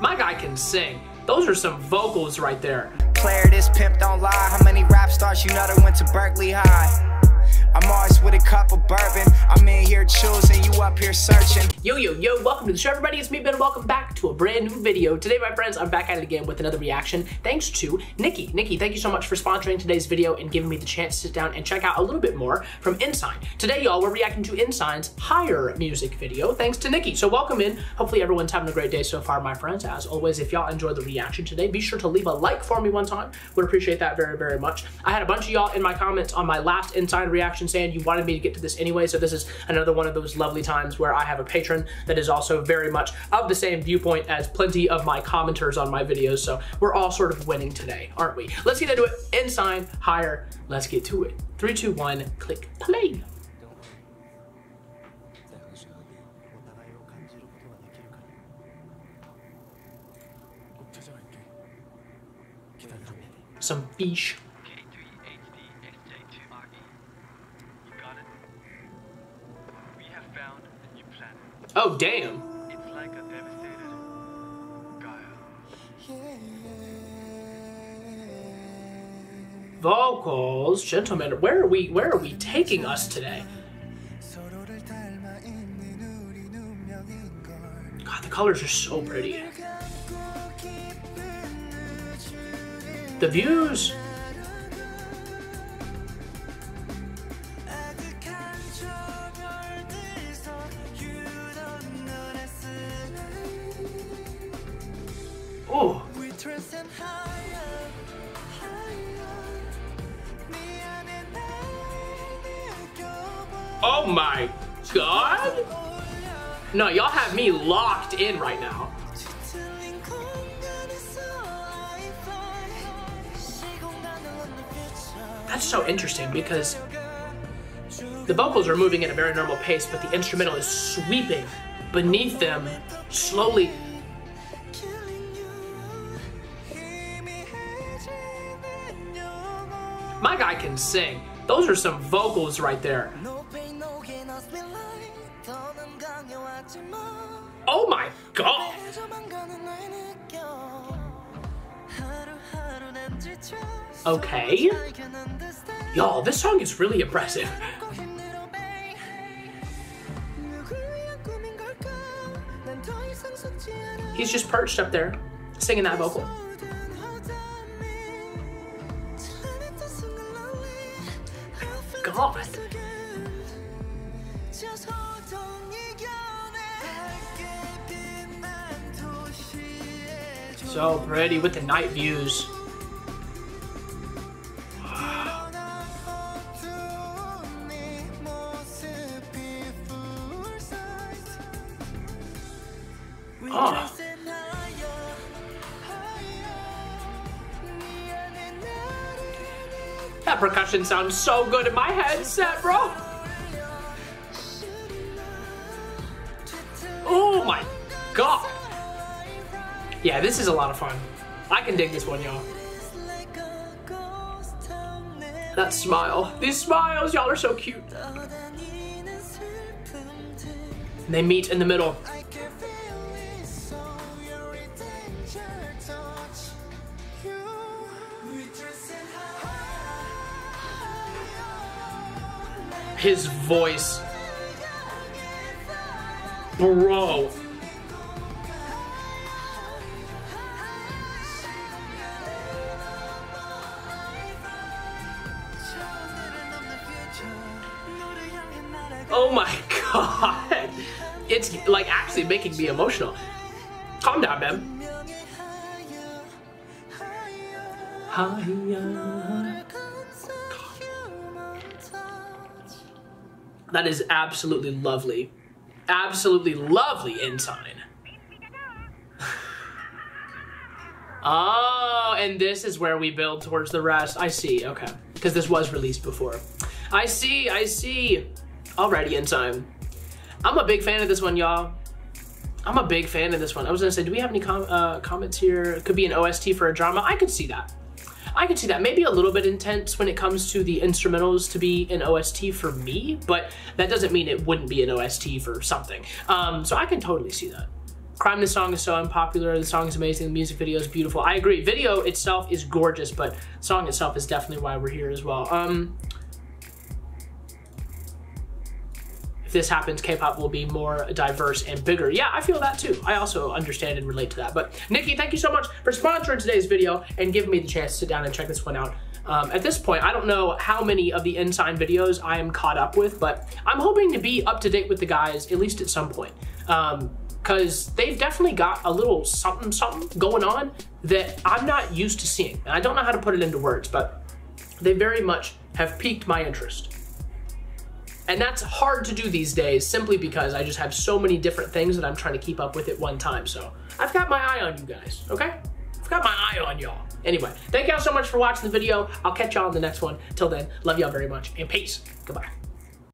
My guy can sing. Those are some vocals right there. Player, this pimp don't lie. How many rap stars you know that went to Berkeley High? I'm always with a cup of bourbon. I'm in here choosing, you up here searching. Yo, yo, yo, welcome to the show, everybody. It's me, Ben. Welcome back to a brand new video. Today, my friends, I'm back at it again with another reaction thanks to Nikki. Nikki, thank you so much for sponsoring today's video and giving me the chance to sit down and check out a little bit more from n.SSign. Today, y'all, we're reacting to n.SSign's Higher music video thanks to Nikki. So welcome in. Hopefully, everyone's having a great day so far, my friends. As always, if y'all enjoyed the reaction today, be sure to leave a like for me one time. Would appreciate that very, very much. I had a bunch of y'all in my comments on my last n.SSign reaction saying you wanted me to get to this anyway, so this is another one of those lovely times where I have a patron that is also very much of the same viewpoint as plenty of my commenters on my videos, so we're all sort of winning today, aren't we? Let's get into it. n.SSign, higher, let's get to it. Three, two, one, click play. Some fish. Oh, damn. Vocals, gentlemen, where are we where are we taking us today? God, the colors are so pretty. The views. Oh, oh my god. No, y'all have me locked in right now. That's so interesting because the vocals are moving at a very normal pace, but the instrumental is sweeping beneath them, slowly. Can sing. Those are some vocals right there. Oh my god! Okay. Y'all, this song is really impressive. He's just perched up there, singing that vocal. So pretty with the night views. Oh. That percussion sounds so good in my headset, bro. Oh my god. Yeah, this is a lot of fun. I can dig this one, y'all. That smile. These smiles, y'all are so cute. They meet in the middle. His voice. Bro. Oh my god. It's like actually making me emotional. Calm down, man. That is absolutely lovely. Absolutely lovely n.SSign. Oh, and this is where we build towards the rest. I see, okay. Because this was released before. I see, I see. Alrighty, n.SSign. I'm a big fan of this one, y'all. I'm a big fan of this one. I was gonna say, do we have any com uh, comments here? Could be an OST for a drama. I could see that. I can see that. Maybe a little bit intense when it comes to the instrumentals to be an OST for me, but that doesn't mean it wouldn't be an OST for something. Um, so I can totally see that. Crime, the song is so unpopular. The song is amazing. The music video is beautiful. I agree. Video itself is gorgeous, but song itself is definitely why we're here as well. Um, this happens, K-pop will be more diverse and bigger. Yeah, I feel that too. I also understand and relate to that. But Nikki, thank you so much for sponsoring today's video and giving me the chance to sit down and check this one out. Um, at this point, I don't know how many of the n.SSign videos I am caught up with, but I'm hoping to be up to date with the guys, at least at some point. Because um, they've definitely got a little something something going on that I'm not used to seeing. And I don't know how to put it into words, but they very much have piqued my interest. And that's hard to do these days simply because I just have so many different things that I'm trying to keep up with at one time. So I've got my eye on you guys, okay? I've got my eye on y'all. Anyway, thank y'all so much for watching the video. I'll catch y'all in the next one. Till then, love y'all very much and peace. Goodbye.